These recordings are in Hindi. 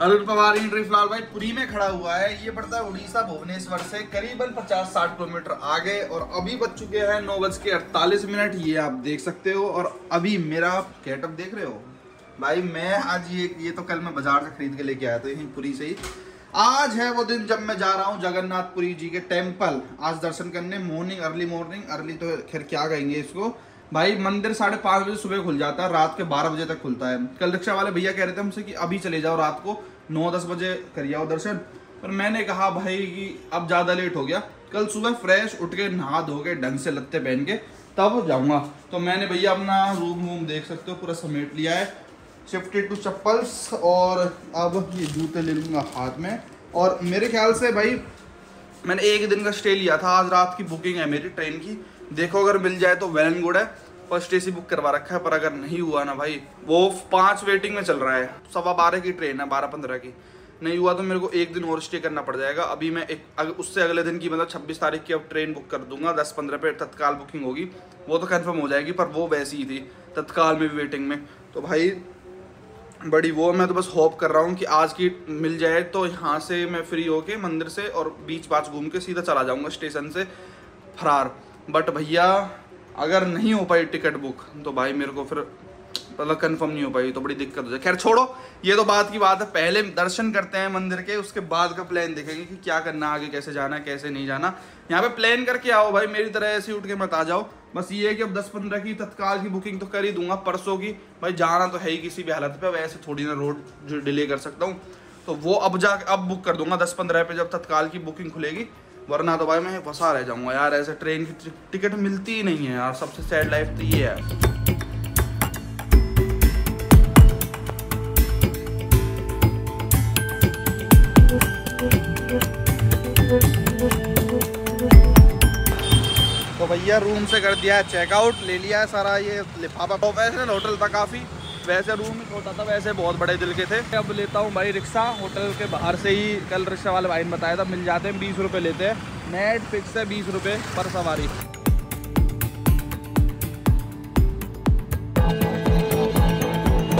अरुण पवार एंट्री फ़िलहाल भाई पुरी में खड़ा हुआ है। ये पड़ता है उड़ीसा, भुवनेश्वर से करीबन 50-60 किलोमीटर आगे और अभी बज चुके हैं नौ बज के अड़तालीस मिनट। ये आप देख सकते हो और अभी मेरा गेटअप देख रहे हो? भाई मैं आज ये ये तो कल मैं बाज़ार से खरीद के लेके आया था, यहीं पुरी से ही। आज है वो दिन जब मैं जा रहा हूँ जगन्नाथपुरी जी के टेंपल आज दर्शन करने मॉर्निंग अर्ली मॉर्निंग अर्ली तो खैर क्या कहेंगे इसको? भाई, मंदिर साढ़े पाँच बजे सुबह खुल जाता है, रात के बारह बजे तक खुलता है। कल रिक्शा वाले भैया कह रहे थे हमसे कि अभी चले जाओ, रात को नौ दस बजे कर आओ दर्शन। पर मैंने कहा, भाई, कि अब ज़्यादा लेट हो गया। कल सुबह फ्रेश उठ के नहा धो के ढंग से लत्ते पहन के तब जाऊँगा। तो मैंने भैया अपना रूम वूम देख सकते हो, पूरा समेट लिया है। शिफ्टेड टू चप्पल्स और अब ये जूते ले लूँगा हाथ में। और मेरे ख्याल से भाई, मैंने एक दिन का स्टे लिया था, आज रात की बुकिंग है मेरी ट्रेन की। देखो, अगर मिल जाए तो वेल एंड गुड है। फ़र्स्ट एसी बुक करवा रखा है, पर अगर नहीं हुआ ना भाई, वो पाँच वेटिंग में चल रहा है। सवा बारह की ट्रेन है, बारह पंद्रह की। नहीं हुआ तो मेरे को एक दिन और स्टे करना पड़ जाएगा। अभी मैं एक अगर उससे अगले दिन की मतलब छब्बीस तारीख की अब ट्रेन बुक कर दूँगा, दस पंद्रह पे तत्काल बुकिंग होगी। वो तो कन्फर्म हो जाएगी, पर वो वैसी ही थी, तत्काल में भी वेटिंग में। तो भाई, बड़ी वो, मैं तो बस होप कर रहा हूँ कि आज की मिल जाए तो यहाँ से मैं फ्री होके मंदिर से और बीच बाच घूम के सीधा चला जाऊँगा स्टेशन से फरार। बट भैया, अगर नहीं हो पाई टिकट बुक तो भाई मेरे को फिर मतलब कंफर्म नहीं हो पाई तो बड़ी दिक्कत हो जाए। खैर छोड़ो, ये तो बात की बात है। पहले दर्शन करते हैं मंदिर के, उसके बाद का प्लान देखेंगे कि क्या करना आगे कैसे जाना है, कैसे नहीं जाना। यहाँ पे प्लान करके आओ भाई, मेरी तरह ऐसे उठ के मत आ जाओ। बस ये है कि अब दस पंद्रह की तत्काल की बुकिंग तो कर ही दूँगा, परसों की। भाई जाना तो है ही किसी भी हालत पे, वैसे थोड़ी ना रोड डिले कर सकता हूँ। तो वो अब जा, अब बुक कर दूँगा दस पंद्रह पे, जब तत्काल की बुकिंग खुलेगी। वरना तो भाई मैं फंसा रह जाऊँगा यार, ऐसे ट्रेन की टिकट मिलती ही नहीं है यार, सबसे सैड लाइफ तो ये है। तो भैया रूम से कर दिया चेकआउट ले लिया है सारा ये लिफाफा तो वैसे होटल था काफ़ी। वैसे रूम छोटा था, वैसे बहुत बड़े दिल के थे। अब लेता हूँ भाई रिक्शा, होटल के बाहर से ही कल रिक्शा वाले भाई ने बताया था, मिल जाते हैं, बीस रुपये लेते हैं। नेट फिक्स है बीस रुपये पर सवारी।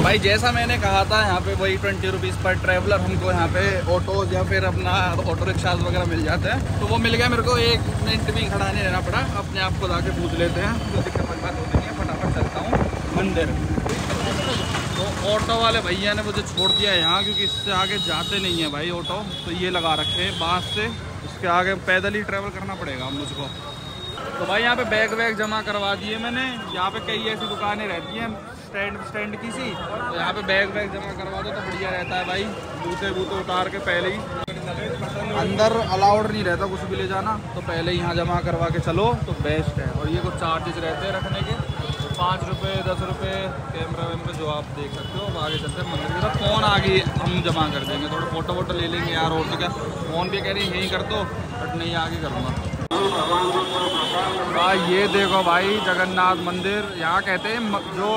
भाई जैसा मैंने कहा था, यहाँ पे वही ट्वेंटी रुपीज़ पर ट्रैवलर हमको यहाँ पे ऑटो या फिर अपना ऑटो रिक्शा वगैरह मिल जाते हैं। तो वो मिल गया मेरे को, एक मिनट भी खड़ा नहीं रहना पड़ा। अपने आप को जाके पूछ लेते हैं। तो दिक्कत बात होती है फटाफट चलता हूँ। मंदिर। तो ऑटो वाले भैया ने मुझे छोड़ दिया यहाँ, क्योंकि इससे आगे जाते नहीं है भाई ऑटो तो ये लगा रखे हैं बाँस से। इसके आगे पैदल ही ट्रैवल करना पड़ेगा मुझको तो भाई यहाँ पे बैग वैग जमा करवा दिए मैंने। यहाँ पे कई ऐसी दुकानें रहती हैं स्टैंड स्टैंड की सी। तो यहाँ पे बैग वैग जमा करवा दो तो बढ़िया रहता है भाई। जूते बूते उतार के पहले ही। अंदर अलाउड नहीं रहता कुछ भी ले जाना तो पहले यहाँ जमा करवा के चलो तो बेस्ट है। और ये कुछ चार्जेस रहते हैं रखने के। पाँच रुपये दस रुपये कैमरा वैमरा जो आप देख सकते हो आगे चलते हैं मंदिर की तरफ़। फ़ोन आगे हम जमा कर देंगे, थोड़ा फ़ोटो वोटो ले लेंगे यार, और तो क्या? फ़ोन भी कह रही है, यहीं कर दो बट नहीं, आगे करूँगा। भाई, ये देखो भाई, जगन्नाथ मंदिर, यहाँ कहते हैं जो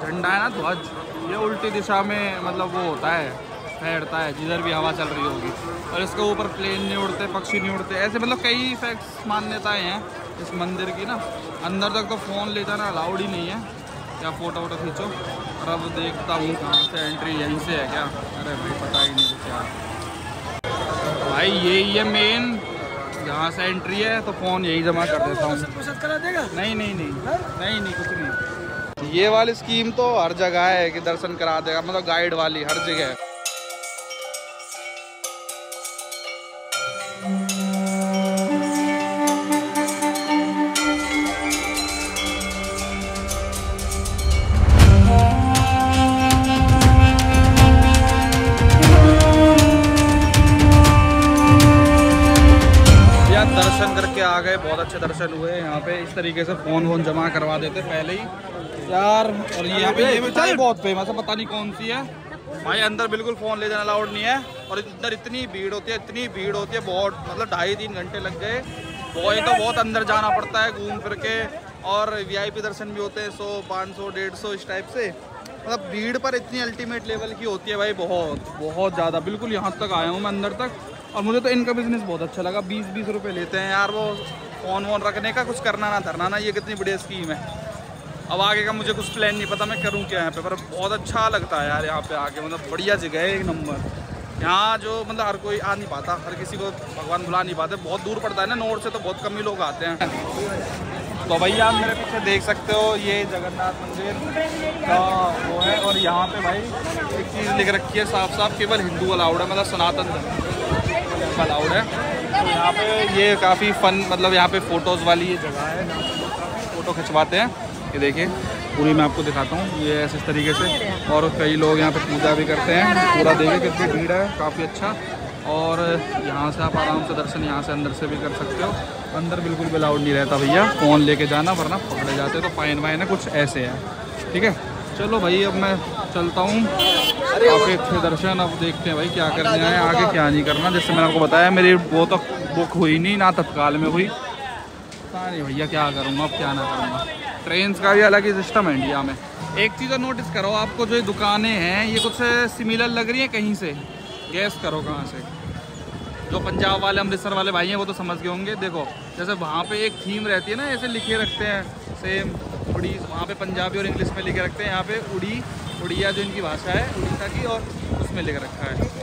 झंडा है ना ध्वज, ये उल्टी दिशा में मतलब वो होता है। फैरता है जिधर भी हवा चल रही होगी। और इसके ऊपर प्लेन नहीं उड़ते पक्षी नहीं उड़ते ऐसे मतलब कई फैक्ट्स मान्यताएँ हैं इस मंदिर की ना। अंदर तक तो फ़ोन ले जाना अलाउड ही नहीं है। क्या फ़ोटो वोटो खींचो? और अब देखता हूँ कहाँ से एंट्री यहीं से है क्या? अरे भाई पता ही नहीं क्या। भाई यही है मेन जहाँ से एंट्री है तो फ़ोन यही जमा कर देता हूँ। नहीं नहीं नहीं। नहीं नहीं कुछ नहीं। ये वाली स्कीम तो हर जगह है कि दर्शन करा देगा मतलब गाइड वाली हर जगह आ गए बहुत अच्छे दर्शन हुए यहाँ पे इस तरीके से फ़ोन वोन जमा करवा देते पहले ही। यार और ये यहाँ पे ये मिठाई बहुत फ़ेमस है पता नहीं कौन सी है। भाई अंदर बिल्कुल फ़ोन ले जाना अलाउड नहीं है और अंदर इतनी भीड़ होती है इतनी भीड़ होती है बहुत मतलब ढाई तीन घंटे लग गए। वही तो बहुत अंदर जाना पड़ता है घूम फिर के और वीआईपी दर्शन भी होते हैं सौ पाँच सौ डेढ़ सौ इस टाइप से। मतलब भीड़ पर इतनी अल्टीमेट लेवल की होती है भाई बहुत बहुत ज़्यादा। बिल्कुल यहाँ तक आया हूँ मैं अंदर तक। और मुझे तो इनका बिज़नेस बहुत अच्छा लगा। बीस बीस रुपये लेते हैं यार, वो फ़ोन वोन रखने का कुछ करना ना, धरना ना, ये कितनी बढ़िया स्कीम है। अब आगे का मुझे कुछ प्लान नहीं पता मैं करूँ क्या यहाँ पे, पर बहुत अच्छा लगता है यार यहाँ पे आके मतलब बढ़िया जगह है एक नंबर। यहाँ जो मतलब हर कोई आ नहीं पाता, हर किसी को भगवान बुला नहीं पाते, बहुत दूर पड़ता है ना नोट से तो बहुत कम ही लोग आते हैं। तो भैया, आप मेरे पीछे देख सकते हो, ये जगन्नाथ मंदिर का वो है, और यहाँ पे भाई एक चीज़ लिख रखी है साफ़ साफ़ केवल हिंदू अलाउड है मतलब सनातन अलाउड है। तो यहाँ पे ये काफ़ी फन मतलब यहाँ पे फ़ोटोज़ वाली ये जगह है फ़ोटो खिंचवाते हैं। ये देखिए, पूरी मैं आपको दिखाता हूँ, ये ऐसे इस तरीके से। और कई लोग यहाँ पे पूजा भी करते हैं, पूरा देखिए कितनी भीड़ है, काफ़ी अच्छा। और यहाँ से आप आराम से दर्शन यहाँ से अंदर से भी कर सकते हो। अंदर बिल्कुल भी अलाउड नहीं रहता भैया फ़ोन लेके जाना, वरना पकड़े जाते तो फाइन वाइन है, कुछ ऐसे है। ठीक है? चलो भाई, अब मैं चलता हूँ। काफ़ी अच्छे दर्शन, अब देखते हैं भाई क्या करने हैं आगे क्या नहीं करना। जैसे मैंने आपको बताया, मेरी वो तो बुक हुई नहीं, ना तत्काल में हुई। पता नहीं भैया क्या करूँगा, अब क्या ना करूँगा। ट्रेन का भी अलग ही सिस्टम है इंडिया में। एक चीज़ और नोटिस करो, आपको जो दुकानें हैं, ये कुछ सिमिलर लग रही है कहीं से? गैस करो कहाँ से। जो पंजाब वाले, अमृतसर वाले भाई हैं, वो तो समझ गए होंगे। देखो, जैसे वहाँ पे एक थीम रहती है ना, ऐसे लिखे रखते हैं। सेम उड़ी वहाँ पे पंजाबी और इंग्लिश में लिखे रखते हैं। यहाँ पे उड़ी उड़िया जो इनकी भाषा है, उड़ीसा की और उसमें लिख रखा है।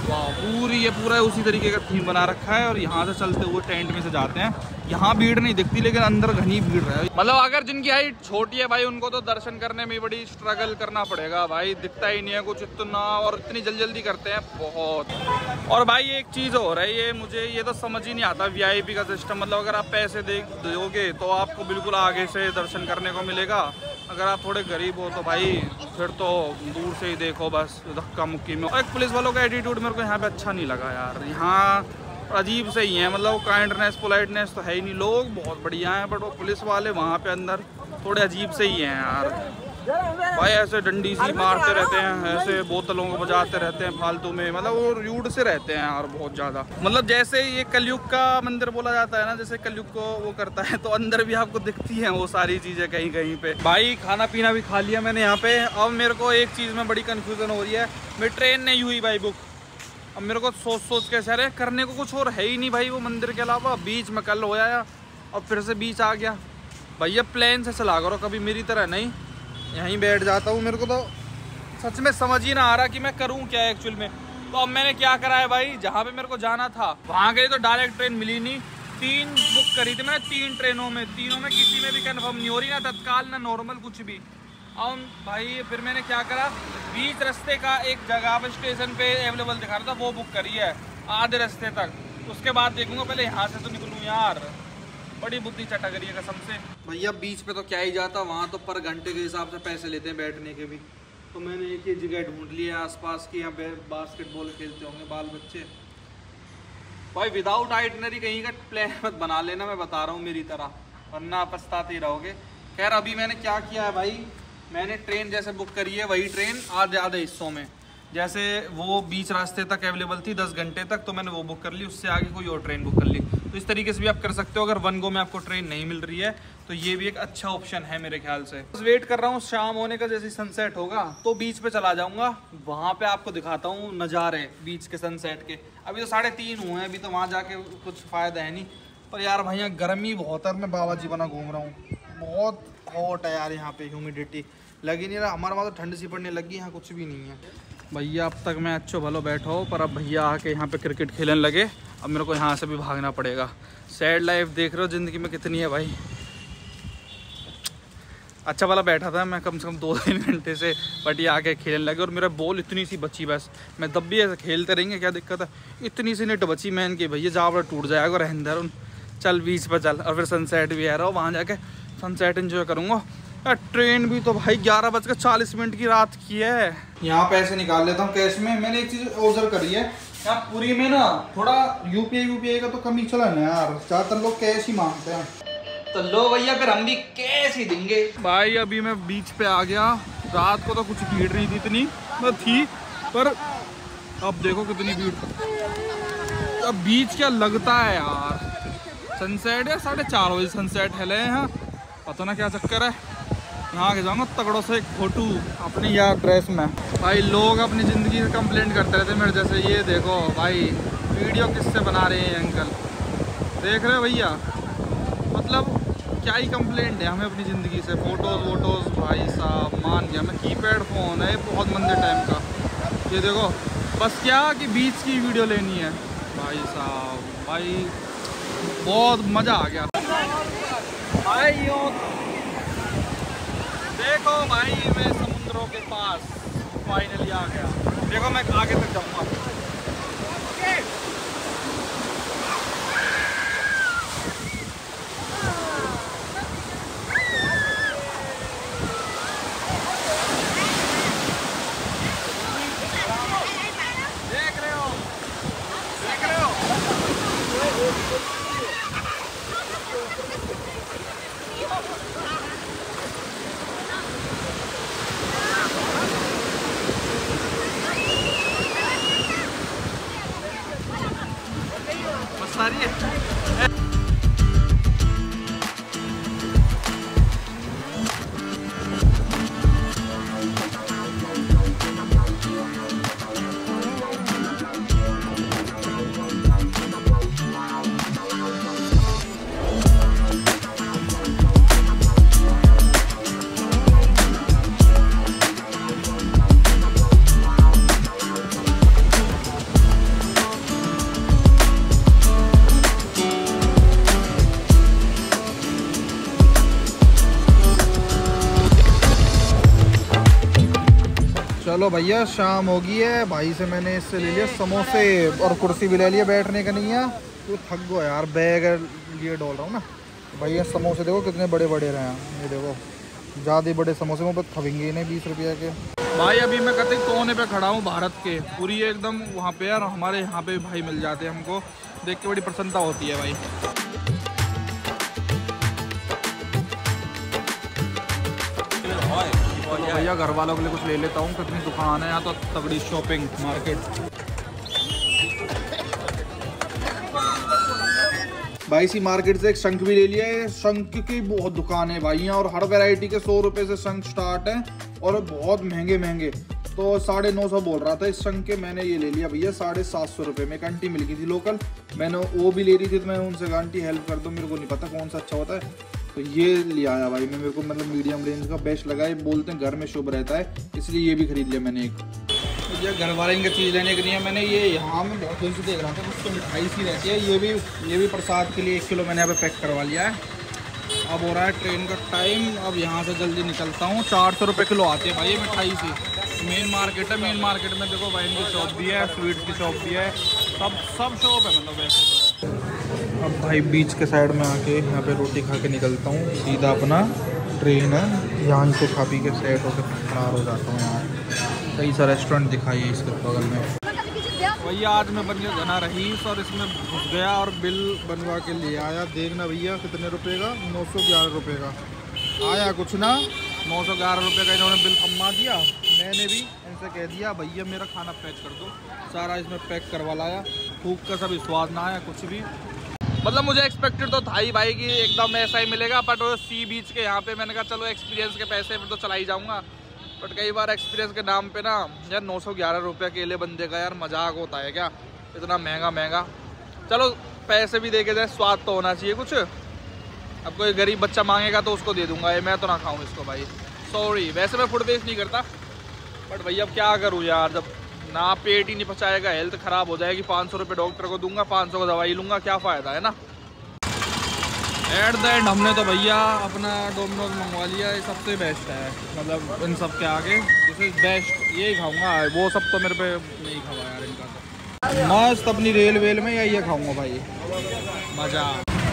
वाह, पूरी ये पूरा उसी तरीके का थीम बना रखा है और यहाँ से चलते हुए टेंट में से जाते हैं। यहाँ भीड़ नहीं दिखती, लेकिन अंदर घनी भीड़ है। मतलब अगर जिनकी हाइट छोटी है भाई, उनको तो दर्शन करने में बड़ी स्ट्रगल करना पड़ेगा भाई। दिखता ही नहीं है कुछ इतना और इतनी जल्दी जल्दी करते हैं बहुत। और भाई, एक चीज़ हो रहा है, ये मुझे, ये तो समझ ही नहीं आता वीआईपी का सिस्टम मतलब अगर आप पैसे दे, दोगे तो आपको बिल्कुल आगे से दर्शन करने को मिलेगा। अगर आप थोड़े गरीब हो तो भाई फिर तो दूर से ही देखो बस, धक्का मुक्की में। एक पुलिस वालों का एटीट्यूड मेरे को यहाँ पे अच्छा नहीं लगा यार। यहाँ अजीब से ही है मतलब काइंडनेस पोलाइटनेस तो है ही नहीं। लोग बहुत बढ़िया हैं बट वो पुलिस वाले वहाँ पे अंदर थोड़े अजीब से ही हैं यार। भाई ऐसे डंडी सी मारते रहते हैं। ऐसे बोतलों को बजाते रहते हैं फालतू में मतलब वो रूड से रहते हैं यार बहुत ज़्यादा। मतलब जैसे ये कलयुग का मंदिर बोला जाता है ना जैसे कलयुग को वो करता है तो अंदर भी आपको दिखती है वो सारी चीज़ें कहीं कहीं पे। भाई खाना पीना भी खा लिया मैंने यहाँ पे। अब मेरे को एक चीज़ में बड़ी कन्फ्यूज़न हो रही है। मेरी ट्रेन नहीं हुई भाई बुक अब मेरे को सोच सोच के सर करने को कुछ और है ही नहीं भाई वो मंदिर के अलावा। बीच में कल हो आया और फिर से बीच आ गया। भैया प्लेन से चला करो कभी मेरी तरह नहीं। यहीं बैठ जाता हूँ, मेरे को तो सच में समझ ही ना आ रहा कि मैं करूँ क्या एक्चुअल में। तो अब मैंने क्या करा है भाई, जहाँ पे मेरे को जाना था, वहाँ गई तो डायरेक्ट ट्रेन मिली नहीं। तीन बुक करी थी मैंने, तीन ट्रेनों में। तीनों में किसी में भी कन्फर्म नहीं हो रही ना, तत्काल ना नॉर्मल कुछ भी। अब भाई, फिर मैंने क्या करा, बीच रास्ते का एक जगह पर स्टेशन पे अवेलेबल दिखा रहा था, वो बुक करी है, आधे रास्ते तक। उसके बाद देखूँगा, पहले यहाँ से तो निकलूँ यार। बड़ी बुद्धि चटक रही है कसम से। भैया, बीच पे तो क्या ही जाता, वहाँ तो पर घंटे के हिसाब से पैसे लेते हैं बैठने के भी। तो मैंने एक ही जगह ढूंढ लिया आसपास की यहाँ बास्केटबॉल खेलते होंगे बाल बच्चे भाई विदाउट आइटनरी कहीं का प्लान मत बना लेना, मैं बता रहा हूँ मेरी तरह। वरना पछताते ही रहोगे। खैर, अभी मैंने क्या किया है भाई? मैंने ट्रेन जैसे बुक करी है, वही ट्रेन आधे आधे हिस्सों में। जैसे वो बीच रास्ते तक अवेलेबल थी, दस घंटे तक तो मैंने वो बुक कर ली, उससे आगे कोई और ट्रेन बुक कर ली। तो इस तरीके से भी आप कर सकते हो, अगर वन गो में आपको ट्रेन नहीं मिल रही है तो ये भी एक अच्छा ऑप्शन है मेरे ख्याल से। बस वेट कर रहा हूँ, शाम होने का जैसे सनसेट होगा तो बीच पे चला जाऊँगा, वहाँ पे आपको दिखाता हूँ नज़ारे बीच के सनसेट के। अभी तो साढ़े तीन हुए हैं, अभी तो वहाँ जाके कुछ फ़ायदा है नहीं। पर यार भैया, गर्मी बहुत है मैं बाबा जी बना घूम रहा हूँ। बहुत हॉट है यार यहाँ पे ह्यूमिडिटी लगी नहीं रहा, हमारे वहाँ तो ठंड सी पड़ने लगी यहाँ कुछ भी नहीं है। भैया, अब तक मैं अच्छो भलो बैठा हो, पर अब भैया आके यहाँ पे क्रिकेट खेलने लगे। अब मेरे को यहाँ से भी भागना पड़ेगा। सैड लाइफ देख रहे हो, ज़िंदगी में कितनी है भाई। अच्छा वाला बैठा था मैं कम से कम दो तीन घंटे से बट ये आके खेलने लगे और मेरा बॉल इतनी सी बची बस। मैं तब भी ऐसे खेलते रहेंगे, क्या दिक्कत है? इतनी सी नेट बची मैन की भैया, जहाँ टूट जाएगा रहंदर चल, बीच पर चल, और फिर सनसेट भी आ रहा हो, वहाँ जाके सनसेट इन्जॉय करूँगा। ट्रेन भी तो भाई ग्यारह बजकर चालीस मिनट की रात की है। यहाँ पैसे निकाल लेता हूँ कैश में। मैंने एक चीज़ ऑर्डर करी है। यहाँ पूरी में ना थोड़ा यूपीआई यूपीआई का तो कमी चला है यार। ज़्यादातर लोग कैश ही मांगते हैं। तो लो भैया फिर हम भी कैश ही देंगे। भाई अभी मैं बीच पे आ गया। रात को तो कुछ भीड़ नहीं थी इतनी। तो थी पर अब देखो कितनी भीड़। अब बीच क्या लगता है यार? सनसेट या साढ़े चार बजे सनसेट है। यहाँ पता ना क्या चक्कर है। यहाँ के जाऊँगा, तगड़ों से फ़ोटो अपनी यार ड्रेस में। भाई, लोग अपनी ज़िंदगी से कंप्लेंट करते रहते मेरे जैसे, ये देखो भाई, वीडियो किससे बना रहे हैं अंकल देख रहे भैया? मतलब क्या ही कंप्लेंट है हमें अपनी ज़िंदगी से। फ़ोटोज़ वोटोज़ भाई साहब, मान गया मैं। कीपैड फ़ोन है, बहुत मंदे टाइम का। ये देखो, बस क्या कि बीच की वीडियो लेनी है। भाई साहब, भाई, बहुत मज़ा आ गया। भाई देखो भाई मैं समुद्रों के पास फाइनली आ गया। देखो मैं आगे तक जाऊँगा। सारी चलो भैया, शाम हो गई है। भाई से मैंने इससे ले लिया समोसे और कुर्सी भी ले लिया बैठने का नहीं है तो थक गो यार, बैग लिए डोल रहा हूँ ना। भैया, समोसे देखो कितने बड़े बड़े रहे हैं। ये देखो, ज़्यादा बड़े समोसे में थवेंगे इन्हें बीस रुपया के। भाई, अभी मैं कहते कोने पे खड़ा हूँ, भारत के। पूरी एकदम वहाँ पे यार हमारे यहाँ पे भाई मिल जाते हैं हमको। देख के बड़ी प्रसन्नता होती है भाई। भैया घर वालों के लिए कुछ ले लेता हूँ कितनी दुकान है यहाँ तो तगड़ी शॉपिंग मार्केट भाई सी मार्केट से एक शंख भी ले लिया है। शंख की बहुत दुकान है भाई यहाँ और हर वैरायटी के सौ रुपए से शंख स्टार्ट है, और बहुत महँगे महँगे। तो साढ़े नौ सौ बोल रहा था, इस शंख के मैंने ये ले लिया भैया, साढ़े सात सौ रुपये में। एक आंटी मिल गई थी लोकल मैंने वो भी ले रही थी तो मैं उनसे आंटी हेल्प कर दो, मेरे को नहीं पता कौन सा अच्छा होता है। तो ये लिया आया भाई मैं, मेरे को मतलब मीडियम रेंज का बेस्ट लगा ये बोलते हैं घर में शुभ रहता है, इसलिए ये भी खरीद लिया मैंने एक। ये घर वाले इनका चीज़ लेने के लिए मैंने, ये यहाँ में बहुत दिन से देख रहा था कुछ तो मिठाई सी रहती है। ये भी ये भी प्रसाद के लिए एक किलो मैंने यहाँ पे पैक करवा लिया है। अब हो रहा है ट्रेन का टाइम अब यहाँ से जल्दी निकलता हूँ। चार सौ रुपये किलो आते हैं भाई ये मिठाई सी। मेन मार्केट है मेन मार्केट में देखो वाइन की शॉप भी है स्वीट्स की शॉप भी है। सब सब शॉप है मतलब वैसे तो। अब भाई बीच के साइड में आके यहाँ पे रोटी खा के निकलता हूँ। सीधा अपना ट्रेन है। यहाँ से खा पी के सेट होकर फरार हो जाता हूँ यहाँ कई सा रेस्टोरेंट दिखाई है इसके बगल में। भैया, आज मैं बन गया घना रहीस और इसमें घुस गया और बिल बनवा के ले आया। देखना भैया, कितने रुपए का? नौ सौ ग्यारह रुपये का। आया कुछ ना? नौ सौ ग्यारह रुपये का इन्होंने बिल कमा दिया। मैंने भी इनसे कह दिया, भैया, मेरा खाना पैक कर दो। सारा इसमें पैक करवा लाया। फूक का सभी स्वाद ना आया कुछ भी। मतलब मुझे एक्सपेक्टेड तो था ही भाई कि एकदम ऐसा ही मिलेगा बट सी बीच के यहाँ पे मैंने कहा, चलो एक्सपीरियंस के पैसे फिर तो चला ही जाऊँगा. बट कई बार एक्सपीरियंस के नाम पे ना, यार नौ सौ ग्यारह रुपये अकेले बंदे का यार मज़ाक होता है क्या? इतना महँगा महँगा। चलो, पैसे भी देखे जाए, स्वाद तो होना चाहिए कुछ। अब कोई गरीब बच्चा मांगेगा तो उसको दे दूँगा, ये मैं तो ना खाऊँ इसको भाई। सॉरी वैसे मैं फ़ूड वेस्ट नहीं करता बट भैया अब क्या करूँ यार, जब ना पेट ही नहीं पचाएगा हेल्थ खराब हो जाएगी। पाँच सौ रुपये डॉक्टर को दूँगा, पाँच सौ का दवाई लूँगा, क्या फ़ायदा, है ना? एट द एंड हमने तो भैया अपना डोमिनोज मंगवा लिया, ये सबसे बेस्ट है। मतलब इन सब के आगे दिस इज़ बेस्ट यही खाऊँगा। वो सब तो मेरे पे नहीं खावा यार इनका मस्त अपनी रेल वेल में या ये खाऊँगा भाई। मज़ा।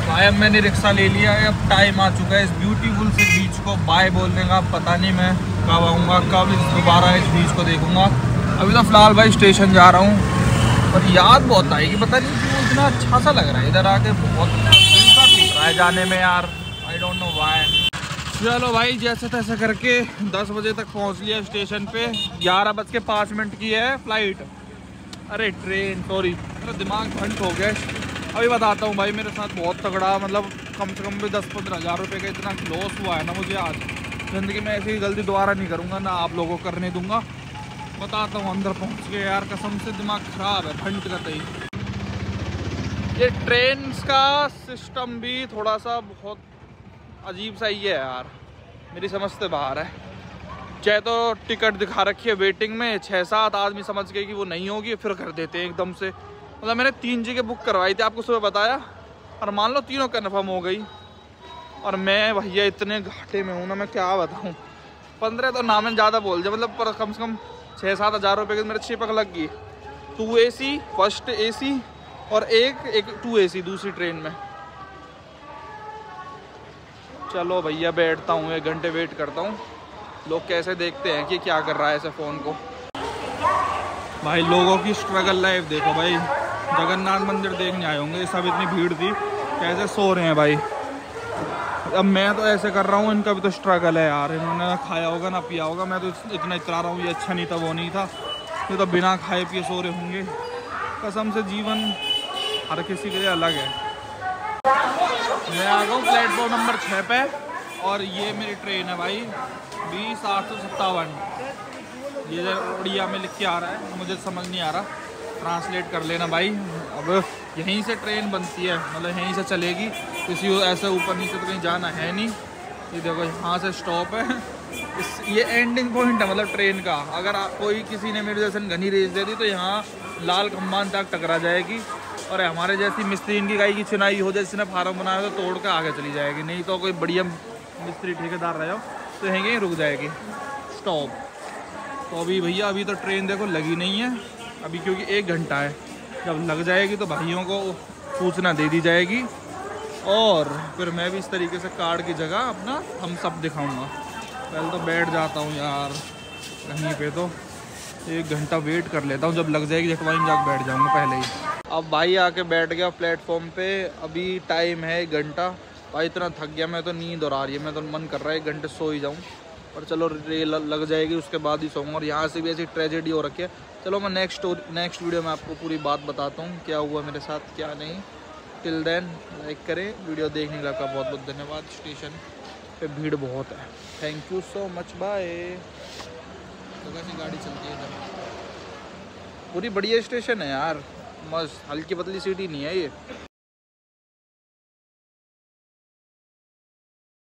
भाई अब मैंने रिक्शा ले लिया है अब टाइम आ चुका है इस ब्यूटीफुल से बीच को। बाय बोलने का, पता नहीं मैं कब आऊँगा, कब दोबारा इस बीच को देखूँगा। अभी तो फ़िलहाल भाई स्टेशन जा रहा हूँ। और याद बहुत आएगी पता नहीं क्यों इतना अच्छा सा लग रहा है। इधर आके बहुत टूट रहा है जाने में यार। आई डोंट नो वाई चलो भाई, जैसे तैसे करके 10 बजे तक पहुँच लिया स्टेशन पे। ग्यारह बज के पाँच मिनट की है फ़्लाइट अरे ट्रेन सॉरी मेरा तो दिमाग घंट हो गया। अभी बताता हूँ भाई, मेरे साथ बहुत तगड़ा मतलब कम से कम भी दस पंद्रह हज़ार रुपये का इतना लॉस हुआ है ना मुझे आज। ज़िंदगी में ऐसी गलती दोबारा नहीं करूँगा, ना आप लोगों को करने दूँगा। बताता हूँ, अंदर पहुँच गए यार, कसम से दिमाग ख़राब है, भंट का तई ये ट्रेन का सिस्टम भी थोड़ा सा बहुत अजीब सा ही है यार, मेरी समझ से बाहर है। चाहे तो टिकट दिखा रखी है वेटिंग में छः सात आदमी समझ गए कि वो नहीं होगी, फिर कर देते हैं एकदम से। मतलब मैंने तीन जगह बुक करवाई थी, आपको सुबह बताया, और मान लो तीनों कन्फर्म हो गई। और मैं भैया इतने घाटे में हूँ ना, मैं क्या बताऊँ? पंद्रह तो नाम ज़्यादा बोल जाए मतलब पर कम से कम छः सात हज़ार रुपये की मेरे छिपक लग गई। टू ए सी फ़र्स्ट ए सी और एक एक टू ए सी दूसरी ट्रेन में। चलो भैया बैठता हूँ, एक घंटे वेट करता हूँ। लोग कैसे देखते हैं कि क्या कर रहा है ऐसे फ़ोन को? भाई लोगों की स्ट्रगल लाइफ देखो भाई। जगन्नाथ मंदिर देखने आए होंगे सब इतनी भीड़ थी। कैसे सो रहे हैं भाई? अब मैं तो ऐसे कर रहा हूँ, इनका भी तो स्ट्रगल है यार। इन्होंने ना खाया होगा, ना पिया होगा। मैं तो इतना इतरा रहा हूँ, ये अच्छा नहीं था, वो नहीं था। ये तो बिना खाए पिए सो रहे होंगे। कसम से जीवन हर किसी के लिए अलग है। मैं आ गया प्लेटफॉर्म नंबर छः पे, और ये मेरी ट्रेन है भाई। बीस आठ सौ सत्तावन। ये उड़िया में लिख के आ रहा है, मुझे समझ नहीं आ रहा। ट्रांसलेट कर लेना भाई। अब यहीं से ट्रेन बनती है मतलब यहीं से चलेगी। किसी ऐसे ऊपर नीचे तो कहीं जाना है नहीं। ये देखो, यहाँ से स्टॉप है। इस, ये एंडिंग पॉइंट है मतलब ट्रेन का। अगर आप, कोई किसी ने मेरे जैसे घनी रेस दे दी तो यहाँ लाल खम्बान तक टकरा जाएगी। और हमारे जैसी मिस्त्री इनकी गाय की चुनाई हो जाए जिसने फार्म बनाया तो तोड़ कर आगे चली जाएगी। नहीं तो कोई बढ़िया मिस्त्री ठेकेदार रहे हो तो यहीं कहीं रुक जाएगी। स्टॉप तो अभी भैया, अभी तो ट्रेन देखो लगी नहीं है। अभी क्योंकि एक घंटा है। जब लग जाएगी तो भाइयों को सूचना दे दी जाएगी। और फिर मैं भी इस तरीके से कार्ड की जगह अपना हम सब दिखाऊँगा। पहले तो बैठ जाता हूँ यार, कहीं पे तो एक घंटा वेट कर लेता हूँ, जब लग जाएगी जटवाइन जाकर बैठ जाऊँगा पहले ही। अब भाई आके बैठ गया प्लेटफॉर्म पे, अभी टाइम है एक घंटा। भाई इतना थक गया, मैं तो नींद और आ रही है, मैं तो मन कर रहा है एक घंटे सो ही जाऊँ। और चलो रेल लग जाएगी, उसके बाद ही सोऊँगा। और यहाँ से भी ऐसी ट्रेजेडी हो रखी है। चलो मैं नेक्स्ट नेक्स्ट वीडियो में आपको पूरी बात बताता हूँ, क्या हुआ मेरे साथ, क्या नहीं। टिल देन लाइक करें। वीडियो देखने का आपका बहुत बहुत धन्यवाद। स्टेशन पे भीड़ बहुत है। Thank you so much bye गाड़ी चलती है पूरी बढ़िया स्टेशन है यार। मस्त। हल्की पतली सीटी नहीं है ये।